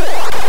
you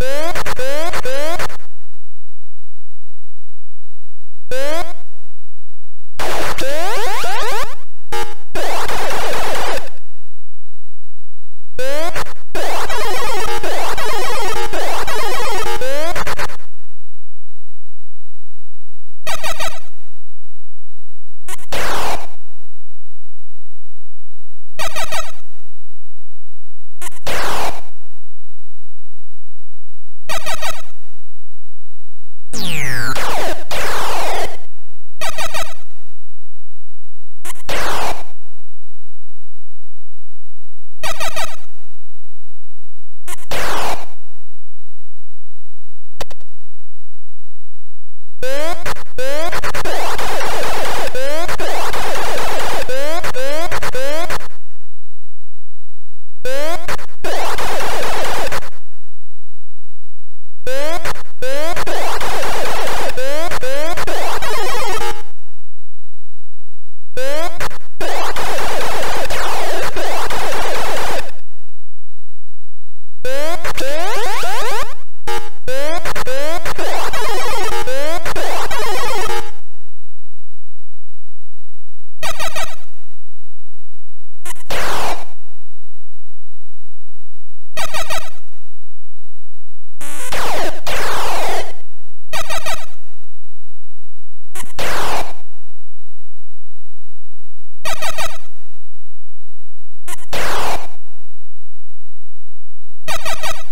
Yeah. You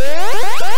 Oh!